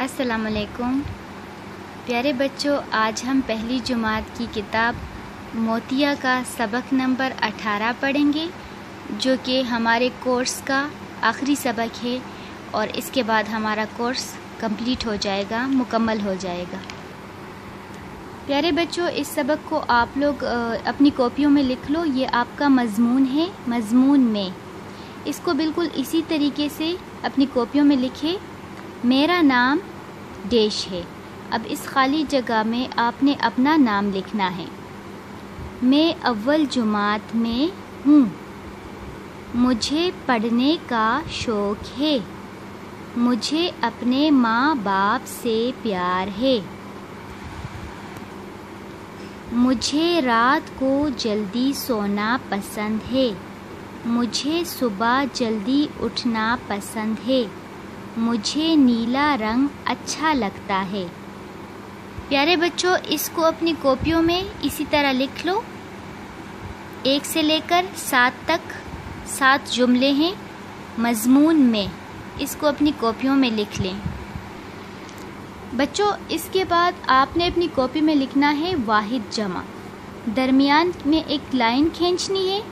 असलकुम प्यारे बच्चों, आज हम पहली जुमात की किताब मोतिया का सबक नंबर 18 पढ़ेंगे, जो कि हमारे कोर्स का आखिरी सबक है और इसके बाद हमारा कोर्स कंप्लीट हो जाएगा, मुकम्मल हो जाएगा। प्यारे बच्चों, इस सबक को आप लोग अपनी कॉपियों में लिख लो। ये आपका मजमून है, मजमून में। इसको बिल्कुल इसी तरीके से अपनी कॉपियों में लिखें। मेरा नाम देश है। अब इस खाली जगह में आपने अपना नाम लिखना है। मैं अव्वल जुमात में हूँ। मुझे पढ़ने का शौक़ है। मुझे अपने माँ बाप से प्यार है। मुझे रात को जल्दी सोना पसंद है। मुझे सुबह जल्दी उठना पसंद है। मुझे नीला रंग अच्छा लगता है। प्यारे बच्चों, इसको अपनी कॉपियों में इसी तरह लिख लो। एक से लेकर सात तक सात जुमले हैं, मजमून में। इसको अपनी कॉपियों में लिख लें। बच्चों, इसके बाद आपने अपनी कॉपी में लिखना है वाहिद जमा। दरमियान में एक लाइन खींचनी है।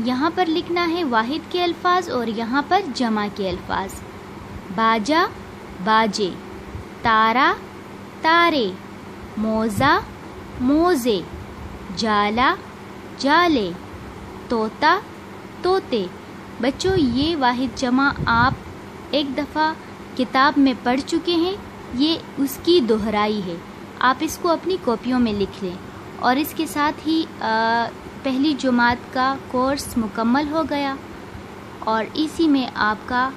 यहाँ पर लिखना है वाहिद के अल्फाज और यहाँ पर जमा के अल्फाज। बाजा बाजे। तारा तारे। मोज़ा मोज़े। जाला जाले। तोता तोते। बच्चों ये वाहिद जमा आप एक दफ़ा किताब में पढ़ चुके हैं। ये उसकी दोहराई है। आप इसको अपनी कॉपियों में लिख लें। और इसके साथ ही आ, पहली जुमात का कोर्स मुकम्मल हो गया। और इसी में आपका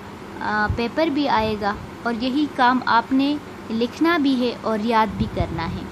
पेपर भी आएगा और यही काम आपने लिखना भी है और याद भी करना है।